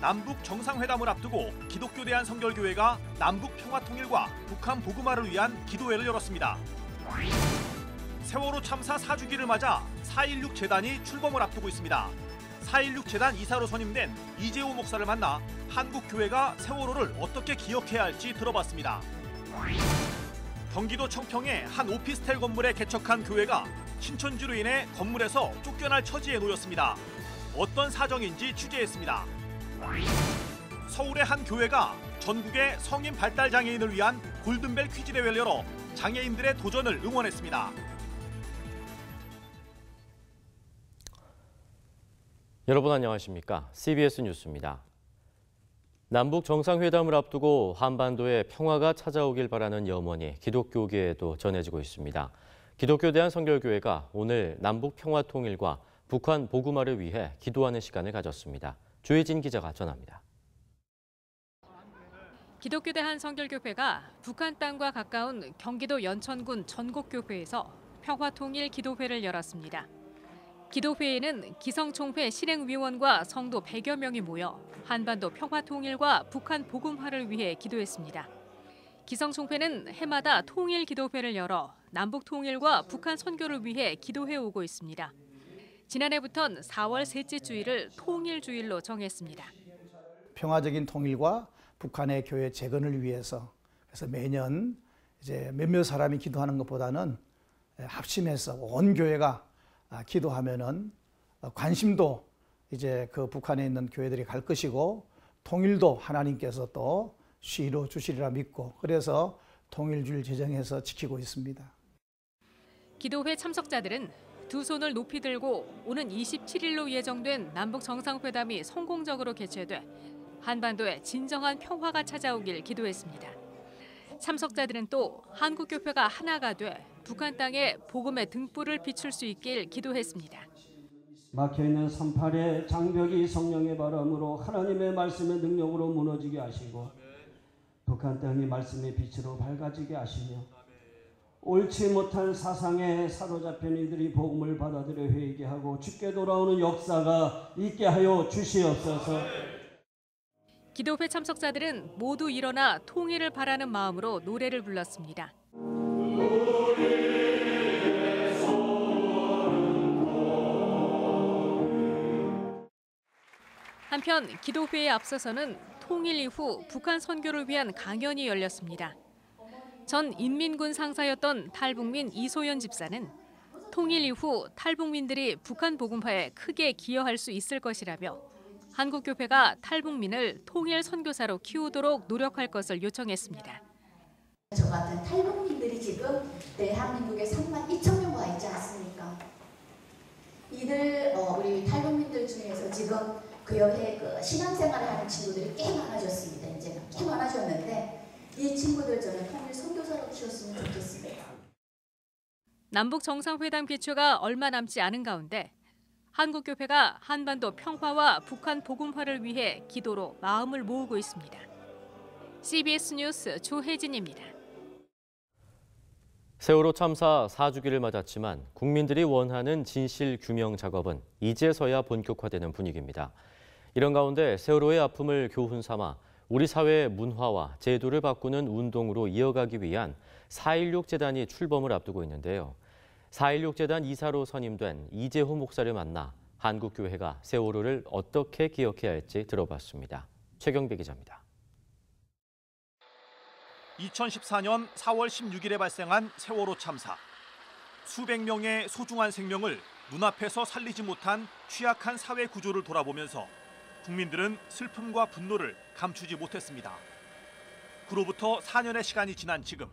남북 정상회담을 앞두고 기독교 대한 성결교회가 남북 평화 통일과 북한 복음화를 위한 기도회를 열었습니다. 세월호 참사 4주기를 맞아 4.16 재단이 출범을 앞두고 있습니다. 4.16 재단 이사로 선임된 이재호 목사를 만나 한국 교회가 세월호를 어떻게 기억해야 할지 들어봤습니다. 경기도 청평의 한 오피스텔 건물에 개척한 교회가 신천지로 인해 건물에서 쫓겨날 처지에 놓였습니다. 어떤 사정인지 취재했습니다. 서울의 한 교회가 전국의 성인 발달 장애인을 위한 골든벨 퀴즈 대회를 열어 장애인들의 도전을 응원했습니다. 여러분 안녕하십니까? CBS 뉴스입니다. 남북 정상회담을 앞두고 한반도에 평화가 찾아오길 바라는 염원이 기독교계에도 전해지고 있습니다. 기독교 대한 성결교회가 오늘 남북 평화 통일과 북한 복음화를 위해 기도하는 시간을 가졌습니다. 조혜진 기자가 전합니다. 기독교 대한 성결교회가 북한 땅과 가까운 경기도 연천군 전곡교회에서 평화통일 기도회를 열었습니다. 기도회에는 기성총회 실행위원과 성도 100여 명이 모여 한반도 평화통일과 북한 복음화를 위해 기도했습니다. 기성총회는 해마다 통일 기도회를 열어 남북 통일과 북한 선교를 위해 기도해 오고 있습니다. 지난해부턴 4월 셋째 주일을 통일주일로 정했습니다. 평화적인 통일과 북한의 교회 재건을 위해서 그래서 매년 이제 몇몇 사람이 기도하는 것보다는 합심해서 온 교회가 기도하면은 관심도 이제 그 북한에 있는 교회들이 갈 것이고 통일도 하나님께서 또 쉬로 주시리라 믿고 그래서 통일주일 제정해서 지키고 있습니다. 기도회 참석자들은 두 손을 높이 들고 오는 27일로 예정된 남북 정상회담이 성공적으로 개최돼 한반도에 진정한 평화가 찾아오길 기도했습니다. 참석자들은 또 한국 교회가 하나가 돼 북한 땅에 복음의 등불을 비출 수 있길 기도했습니다. 막혀 있는 38의 장벽이 성령의 바람으로 하나님의 말씀의 능력으로 무너지게 하시고 북한 땅이 말씀의 빛으로 밝아지게 하시며 옳지 못한 사상에 사로잡힌 이들이 복음을 받아들여 회개하고 죽게 돌아오는 역사가 있게 하여 주시옵소서. 기도회 참석자들은 모두 일어나 통일을 바라는 마음으로 노래를 불렀습니다. 한편 기도회에 앞서서는 통일 이후 북한 선교를 위한 강연이 열렸습니다. 전 인민군 상사였던 탈북민 이소연 집사는 통일 이후 탈북민들이 북한 복음화에 크게 기여할 수 있을 것이라며 한국교회가 탈북민을 통일 선교사로 키우도록 노력할 것을 요청했습니다. 저 같은 탈북민들이 지금 대한민국에 3만 2천 명 와 있지 않습니까? 이들 어, 우리 탈북민들 중에서 지금 그 옆에 그 신앙생활을 하는 친구들이 꽤 많아졌습니다. 이제는 꽤 많아졌는데 이 친구들 저는 통일 선교사로 키웠으면 좋겠습니다. 남북 정상회담 개최가 얼마 남지 않은 가운데 한국교회가 한반도 평화와 북한 복음화를 위해 기도로 마음을 모으고 있습니다. CBS 뉴스 조혜진입니다. 세월호 참사 4주기를 맞았지만 국민들이 원하는 진실 규명 작업은 이제서야 본격화되는 분위기입니다. 이런 가운데 세월호의 아픔을 교훈 삼아 우리 사회의 문화와 제도를 바꾸는 운동으로 이어가기 위한 4.16 재단이 출범을 앞두고 있는데요. 4.16 재단 이사로 선임된 이재호 목사를 만나 한국교회가 세월호를 어떻게 기억해야 할지 들어봤습니다. 최경배 기자입니다. 2014년 4월 16일에 발생한 세월호 참사. 수백 명의 소중한 생명을 눈앞에서 살리지 못한 취약한 사회 구조를 돌아보면서 국민들은 슬픔과 분노를 감추지 못했습니다. 그로부터 4년의 시간이 지난 지금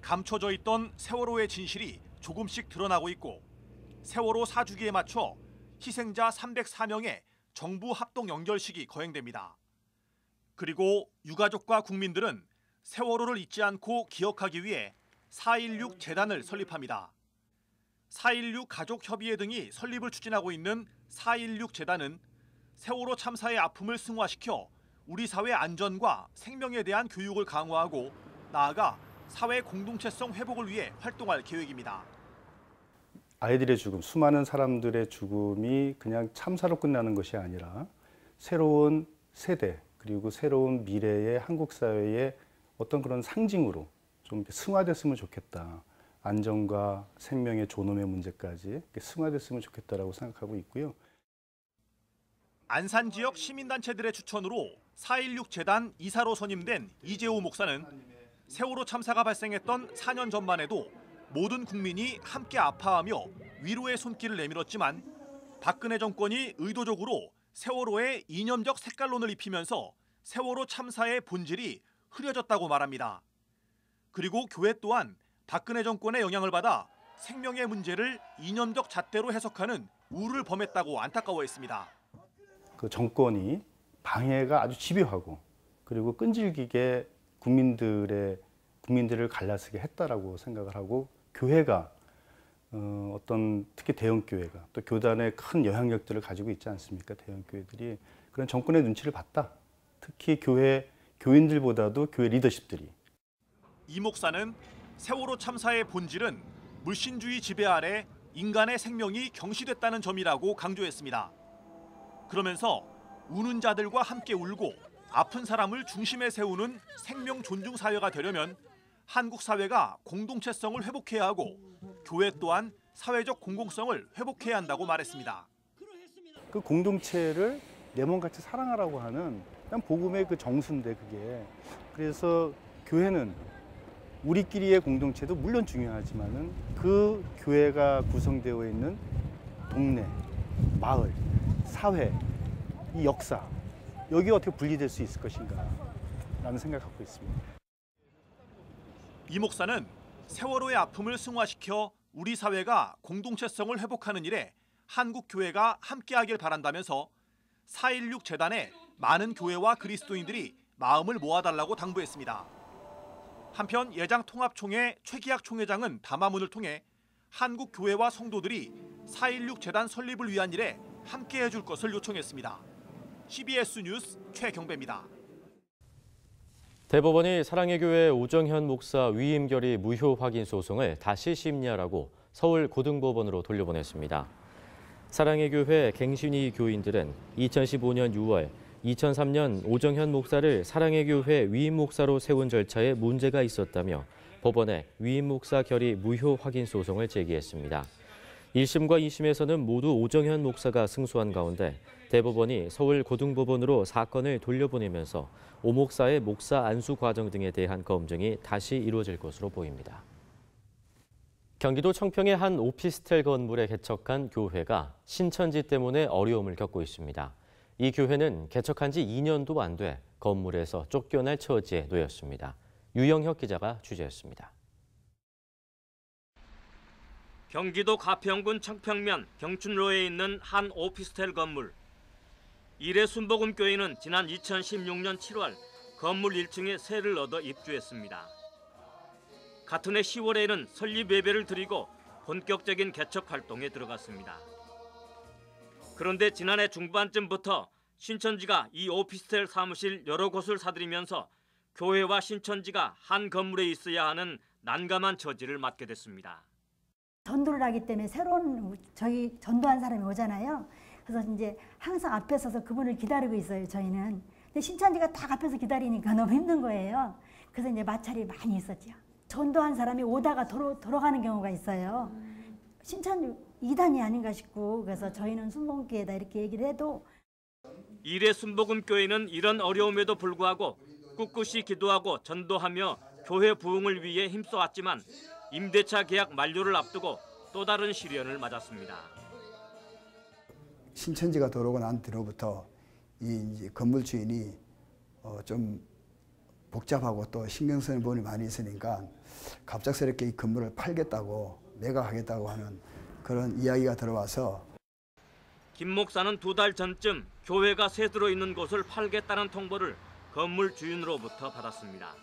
감춰져 있던 세월호의 진실이 조금씩 드러나고 있고 세월호 4주기에 맞춰 희생자 304명의 정부 합동 연결식이 거행됩니다. 그리고 유가족과 국민들은 세월호를 잊지 않고 기억하기 위해 4.16 재단을 설립합니다. 4.16 가족협의회 등이 설립을 추진하고 있는 4.16 재단은 세월호 참사의 아픔을 승화시켜 우리 사회 안전과 생명에 대한 교육을 강화하고 나아가 사회 공동체성 회복을 위해 활동할 계획입니다. 아이들의 죽음, 수많은 사람들의 죽음이 그냥 참사로 끝나는 것이 아니라 새로운 세대 그리고 새로운 미래의 한국 사회의 어떤 그런 상징으로 좀 승화됐으면 좋겠다. 안전과 생명의 존엄의 문제까지 승화됐으면 좋겠다라고 생각하고 있고요. 안산 지역 시민단체들의 추천으로 4.16 재단 이사로 선임된 이재호 목사는 세월호 참사가 발생했던 4년 전만 해도 모든 국민이 함께 아파하며 위로의 손길을 내밀었지만 박근혜 정권이 의도적으로 세월호에 이념적 색깔론을 입히면서 세월호 참사의 본질이 흐려졌다고 말합니다. 그리고 교회 또한 박근혜 정권의 영향을 받아 생명의 문제를 이념적 잣대로 해석하는 우를 범했다고 안타까워했습니다. 그 정권이 방해가 아주 집요하고 그리고 끈질기게 국민들의 국민들을 갈라서게 했다라고 생각을 하고 교회가 어, 어떤 특히 대형 교회가 또 교단의 큰 영향력들을 가지고 있지 않습니까? 대형 교회들이 그런 정권의 눈치를 봤다. 특히 교회 교인들보다도 교회 리더십들이 이 목사는 세월호 참사의 본질은 물신주의 지배 아래 인간의 생명이 경시됐다는 점이라고 강조했습니다. 그러면서 우는 자들과 함께 울고 아픈 사람을 중심에 세우는 생명 존중 사회가 되려면 한국 사회가 공동체성을 회복해야 하고 교회 또한 사회적 공공성을 회복해야 한다고 말했습니다. 그 공동체를 내 몸같이 사랑하라고 하는 그냥 복음의 그 정수인데 그게 그래서 교회는 우리끼리의 공동체도 물론 중요하지만은 그 교회가 구성되어 있는 동네, 마을, 사회, 이 역사 여기 어떻게 분리될 수 있을 것인가 라는 생각 갖고 있습니다. 이 목사는 세월호의 아픔을 승화시켜 우리 사회가 공동체성을 회복하는 일에 한국 교회가 함께하길 바란다면서 4.16 재단에 많은 교회와 그리스도인들이 마음을 모아달라고 당부했습니다. 한편 예장 통합총회 최기학 총회장은 담화문을 통해 한국 교회와 성도들이 4.16 재단 설립을 위한 일에 함께해 줄 것을 요청했습니다. CBS 뉴스 최경배입니다. 대법원이 사랑의 교회 오정현 목사 위임 결의 무효 확인 소송을 다시 심리하라고 서울 고등법원으로 돌려보냈습니다. 사랑의 교회 갱신위 교인들은 2015년 6월 2003년 오정현 목사를 사랑의 교회 위임 목사로 세운 절차에 문제가 있었다며 법원에 위임 목사 결의 무효 확인 소송을 제기했습니다. 1심과 2심에서는 모두 오정현 목사가 승소한 가운데 대법원이 서울 고등법원으로 사건을 돌려보내면서 오 목사의 목사 안수 과정 등에 대한 검증이 다시 이루어질 것으로 보입니다. 경기도 청평의 한 오피스텔 건물에 개척한 교회가 신천지 때문에 어려움을 겪고 있습니다. 이 교회는 개척한 지 2년도 안 돼 건물에서 쫓겨날 처지에 놓였습니다. 유영혁 기자가 취재했습니다. 경기도 가평군 청평면 경춘로에 있는 한 오피스텔 건물. 이래 순복음교회는 지난 2016년 7월 건물 1층에 세를 얻어 입주했습니다. 같은 해 10월에는 설립 예배를 드리고 본격적인 개척 활동에 들어갔습니다. 그런데 지난해 중반쯤부터 신천지가 이 오피스텔 사무실 여러 곳을 사들이면서 교회와 신천지가 한 건물에 있어야 하는 난감한 처지를 맞게 됐습니다. 전도를 하기 때문에 새로운 저희 전도한 사람이 오잖아요. 그래서 이제 항상 앞에 서서 그분을 기다리고 있어요. 저희는. 근데 신천지가 딱 앞에서 기다리니까 너무 힘든 거예요. 그래서 이제 마찰이 많이 있었죠. 전도한 사람이 오다가 돌아, 돌아가는 경우가 있어요. 신천지 이단이 아닌가 싶고 그래서 저희는 순복음교회다 이렇게 얘기를 해도 이래 순복음교회는 이런 어려움에도 불구하고 꿋꿋이 기도하고 전도하며 교회 부흥을 위해 힘써왔지만 임대차 계약 만료를 앞두고 또 다른 시련을 맞았습니다. 신천지가 들어오고 난 뒤로부터 이 건물 주인이 어 좀 복잡하고 또 신경 쓰는 부분이 많이 있으니까 갑작스럽게 이 건물을 팔겠다고 매각하겠다고 하는 그런 이야기가 들어와서 김 목사는 두 달 전쯤 교회가 새 들어 있는 곳을 팔겠다는 통보를 건물 주인으로부터 받았습니다.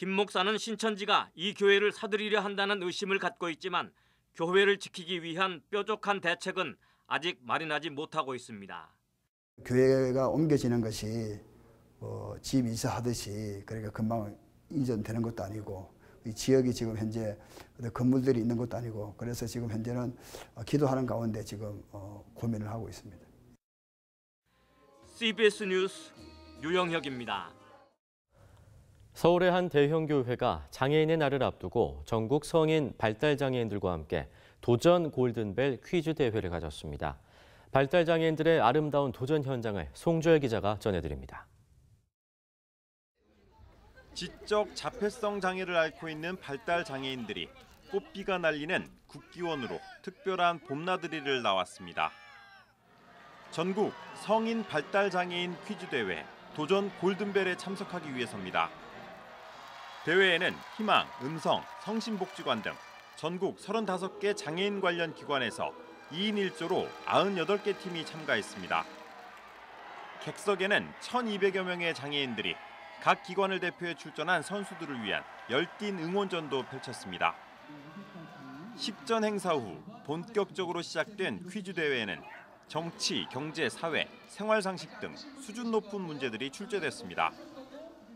김 목사는 신천지가 이 교회를 사들이려 한다는 의심을 갖고 있지만 교회를 지키기 위한 뾰족한 대책은 아직 마련하지 못하고 있습니다. 교회가 옮겨지는 것이 뭐 집 이사하듯이 그러니까 금방 이전되는 것도 아니고 이 지역이 지금 현재 건물들이 있는 것도 아니고 그래서 지금 현재는 어, 기도하는 가운데 지금 어, 고민을 하고 있습니다. CBS 뉴스 유영혁입니다. 서울의 한 대형 교회가 장애인의 날을 앞두고 전국 성인 발달 장애인들과 함께 도전 골든벨 퀴즈 대회를 가졌습니다. 발달 장애인들의 아름다운 도전 현장을 송주열 기자가 전해드립니다. 지적 자폐성 장애를 앓고 있는 발달 장애인들이 꽃비가 날리는 국기원으로 특별한 봄나들이를 나왔습니다. 전국 성인 발달 장애인 퀴즈 대회 도전 골든벨에 참석하기 위해서입니다. 대회에는 희망, 음성, 성심복지관 등 전국 35개 장애인 관련 기관에서 2인 1조로 98개 팀이 참가했습니다. 객석에는 1,200여 명의 장애인들이 각 기관을 대표해 출전한 선수들을 위한 열띤 응원전도 펼쳤습니다. 10전 행사 후 본격적으로 시작된 퀴즈 대회에는 정치, 경제, 사회, 생활 상식 등 수준 높은 문제들이 출제됐습니다.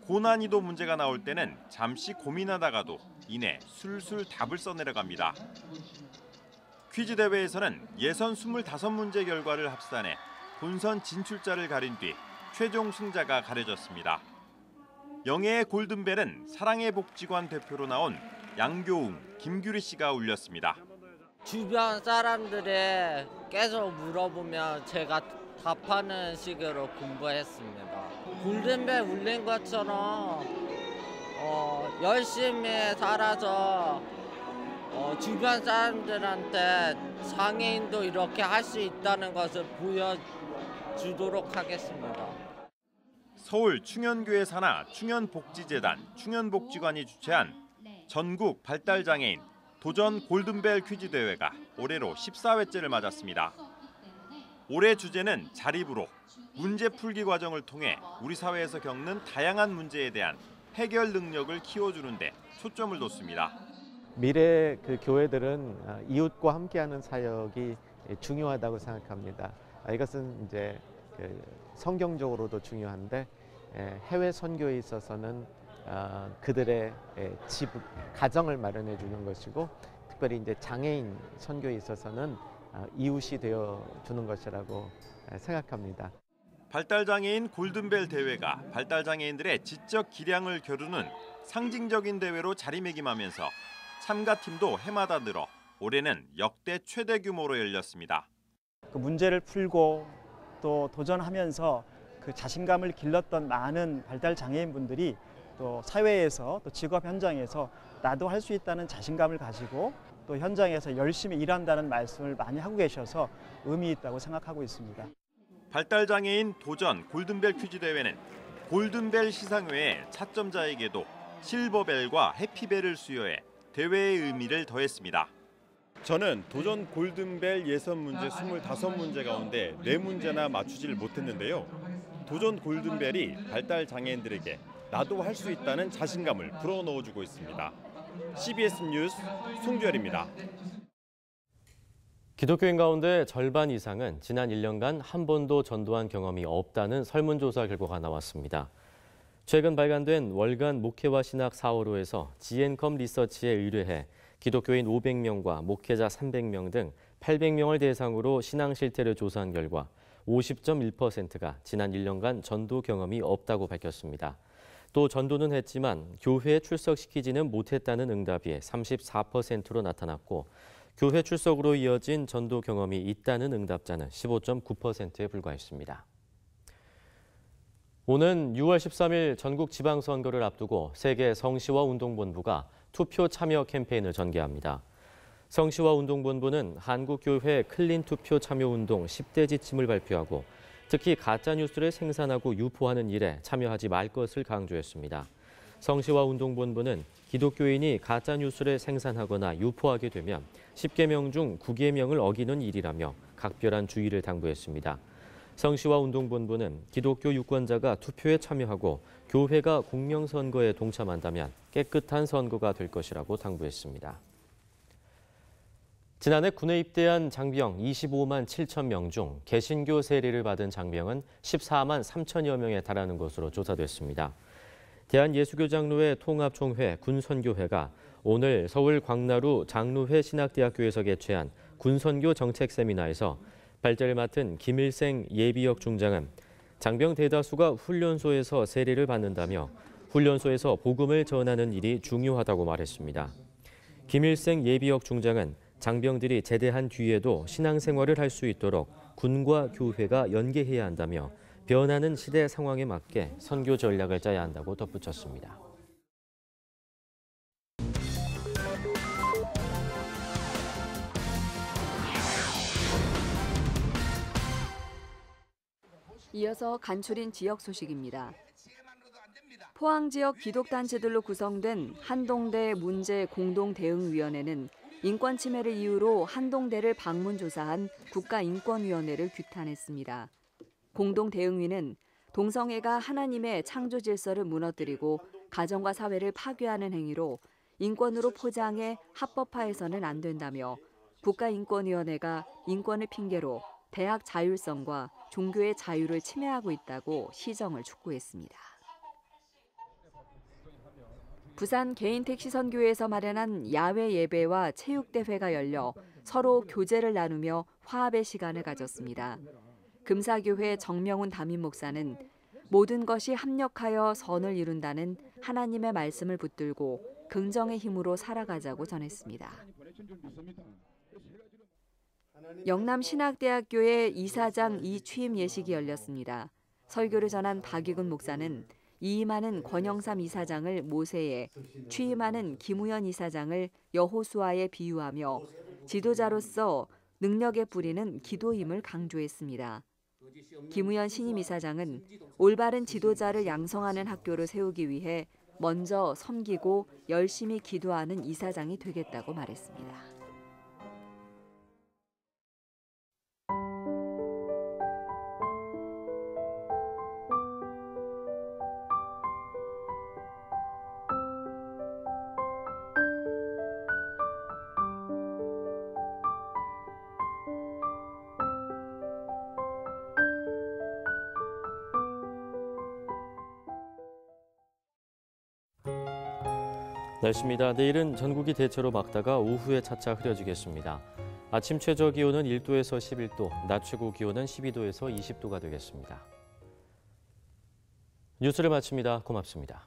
고난이도 문제가 나올 때는 잠시 고민하다가도 이내 술술 답을 써내려갑니다. 퀴즈 대회에서는 예선 25문제 결과를 합산해 본선 진출자를 가린 뒤 최종 승자가 가려졌습니다. 영예의 골든벨은 사랑의 복지관 대표로 나온 양교웅, 김규리 씨가 울렸습니다. 주변 사람들이 계속 물어보면 제가 답하는 식으로 공부했습니다. 골든벨 울린 것처럼 어, 열심히 살아서 어, 주변 사람들한테 장애인도 이렇게 할 수 있다는 것을 보여주도록 하겠습니다. 서울 충현교회 산하 충현복지재단 충현복지관이 주최한 전국 발달장애인 도전 골든벨 퀴즈 대회가 올해로 14회째를 맞았습니다. 올해 주제는 자립으로 문제 풀기 과정을 통해 우리 사회에서 겪는 다양한 문제에 대한 해결 능력을 키워주는데 초점을 뒀습니다. 미래 그 교회들은 아, 이웃과 함께하는 사역이 중요하다고 생각합니다. 아, 이것은 이제 그 성경적으로도 중요한데 에, 해외 선교에 있어서는 아, 그들의 에, 집 가정을 마련해 주는 것이고 특별히 이제 장애인 선교에 있어서는 아, 이웃이 되어 주는 것이라고 에, 생각합니다. 발달장애인 골든벨 대회가 발달장애인들의 지적 기량을 겨루는 상징적인 대회로 자리매김하면서 참가팀도 해마다 늘어 올해는 역대 최대 규모로 열렸습니다. 그 문제를 풀고 또 도전하면서 그 자신감을 길렀던 많은 발달 장애인분들이 또 사회에서 또 직업 현장에서 나도 할 수 있다는 자신감을 가지고 또 현장에서 열심히 일한다는 말씀을 많이 하고 계셔서 의미 있다고 생각하고 있습니다. 발달장애인 도전 골든벨 퀴즈 대회는 골든벨 시상회의 차점자에게도 실버벨과 해피벨을 수여해 대회의 의미를 더했습니다. 저는 도전 골든벨 예선 문제 25문제 가운데 4문제나 맞추질 못했는데요. 도전 골든벨이 발달 장애인들에게 나도 할 수 있다는 자신감을 불어넣어주고 있습니다. CBS 뉴스 송주열입니다. 기독교인 가운데 절반 이상은 지난 1년간 한 번도 전도한 경험이 없다는 설문조사 결과가 나왔습니다. 최근 발간된 월간 목회와 신학 4월호에서 지앤컴 리서치에 의뢰해 기독교인 500명과 목회자 300명 등 800명을 대상으로 신앙 실태를 조사한 결과 50.1%가 지난 1년간 전도 경험이 없다고 밝혔습니다. 또 전도는 했지만 교회에 출석시키지는 못했다는 응답이 34%로 나타났고 교회 출석으로 이어진 전도 경험이 있다는 응답자는 15.9%에 불과했습니다. 오는 6월 13일 전국 지방선거를 앞두고 세계 성시화 운동본부가 투표 참여 캠페인을 전개합니다. 성시화 운동본부는 한국교회 clean 투표 참여 운동 10대 지침을 발표하고 특히 가짜 뉴스를 생산하고 유포하는 일에 참여하지 말 것을 강조했습니다. 성시화 운동본부는 기독교인이 가짜 뉴스를 생산하거나 유포하게 되면 10계명 중 9계명을 어기는 일이라며 각별한 주의를 당부했습니다. 성시와 운동본부는 기독교 유권자가 투표에 참여하고 교회가 공명선거에 동참한다면 깨끗한 선거가 될 것이라고 당부했습니다. 지난해 군에 입대한 장병 25만 7천 명 중 개신교 세례를 받은 장병은 14만 3천여 명에 달하는 것으로 조사됐습니다. 대한예수교장로회 통합총회 군선교회가 오늘 서울 광나루 장로회 신학대학교에서 개최한 군선교 정책 세미나에서 발제를 맡은 김일생 예비역 중장은 장병 대다수가 훈련소에서 세례를 받는다며 훈련소에서 복음을 전하는 일이 중요하다고 말했습니다. 김일생 예비역 중장은 장병들이 제대한 뒤에도 신앙생활을 할 수 있도록 군과 교회가 연계해야 한다며 변하는 시대 상황에 맞게 선교 전략을 짜야 한다고 덧붙였습니다. 이어서 간추린 지역 소식입니다. 포항 지역 기독단체들로 구성된 한동대 문제 공동대응위원회는 인권 침해를 이유로 한동대를 방문 조사한 국가인권위원회를 규탄했습니다. 공동 대응위는 동성애가 하나님의 창조 질서를 무너뜨리고 가정과 사회를 파괴하는 행위로 인권으로 포장해 합법화해서는 안 된다며 국가인권위원회가 인권을 핑계로 대학 자율성과 종교의 자유를 침해하고 있다고 시정을 촉구했습니다. 부산 개인 택시 선교회에서 마련한 야외 예배와 체육 대회가 열려 서로 교제를 나누며 화합의 시간을 가졌습니다. 금사교회 정명훈 담임 목사는 모든 것이 합력하여 선을 이룬다는 하나님의 말씀을 붙들고 긍정의 힘으로 살아가자고 전했습니다. 영남 신학대학교의 이사장 이취임 예식이 열렸습니다. 설교를 전한 박익은 목사는 이임하는 권영삼 이사장을 모세에, 취임하는 김우현 이사장을 여호수아에 비유하며 지도자로서 능력의 뿌리는 기도임을 강조했습니다. 김우현 신임 이사장은 올바른 지도자를 양성하는 학교를 세우기 위해 먼저 섬기고 열심히 기도하는 이사장이 되겠다고 말했습니다. 날씨입니다. 내일은 전국이 대체로 맑다가 오후에 차차 흐려지겠습니다. 아침 최저 기온은 1도에서 11도, 낮 최고 기온은 12도에서 20도가 되겠습니다. 뉴스를 마칩니다. 고맙습니다.